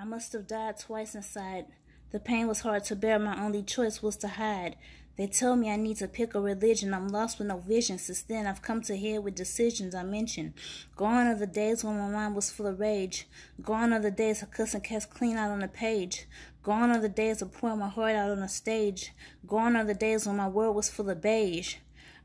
I must have died twice inside. The pain was hard to bear, my only choice was to hide. They tell me I need to pick a religion. I'm lost with no vision. Since then, I've come to head with decisions I mentioned. Gone are the days when my mind was full of rage. Gone are the days of cussing cats clean out on the page. Gone are the days of pouring my heart out on a stage. Gone are the days when my world was full of beige.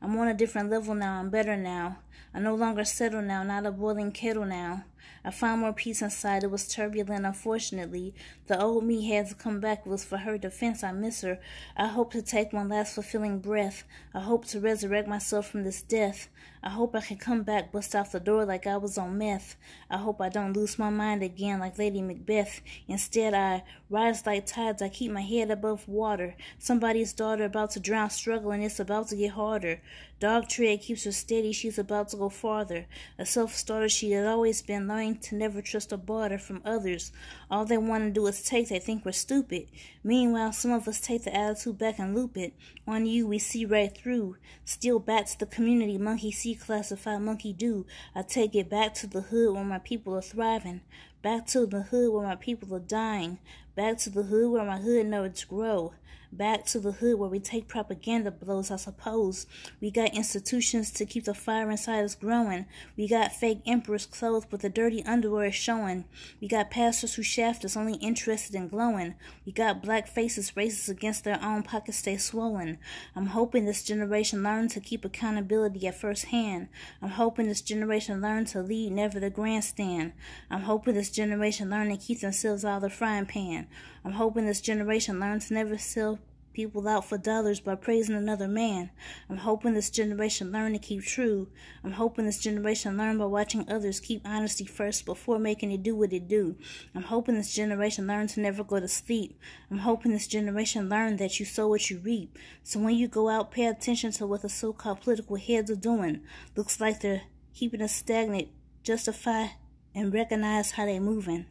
I'm on a different level now. I'm better now. I no longer settle now, not a boiling kettle now. I found more peace inside. It was turbulent, unfortunately. The old me had to come back. It was for her defense. I miss her. I hope to take one last fulfilling breath. I hope to resurrect myself from this death. I hope I can come back, bust out the door like I was on meth. I hope I don't lose my mind again like Lady Macbeth. Instead, I rise like tides. I keep my head above water. Somebody's daughter about to drown, struggling. It's about to get harder. Dog tread keeps her steady. She's about to go farther. A self-starter she had always been, learning to never trust a barter from others. All they want to do is take. They think we're stupid. Meanwhile, some of us take the attitude back and loop it. On you, we see right through. Still back to the community. Monkey see, classify, monkey do. I take it back to the hood where my people are thriving. Back to the hood where my people are dying. Back to the hood where my hood nerds grow. Back to the hood where we take propaganda blows, I suppose. We got institutions to keep the fire inside us growing. We got fake emperors clothed with the dirty underwear showing. We got pastors who shaft us only interested in glowing. We got black faces racist against their own pockets stay swollen. I'm hoping this generation learn to keep accountability at first hand. I'm hoping this generation learn to lead, never the grandstand. I'm hoping this generation learn to keep themselves out of the frying pan. I'm hoping this generation learns to never sell people out for dollars by praising another man. I'm hoping this generation learn to keep true. I'm hoping this generation learn by watching others keep honesty first before making it do what it do. I'm hoping this generation learn to never go to sleep. I'm hoping this generation learn that you sow what you reap. So when you go out, pay attention to what the so-called political heads are doing. Looks like they're keeping us stagnant. Justify and recognize how they're moving.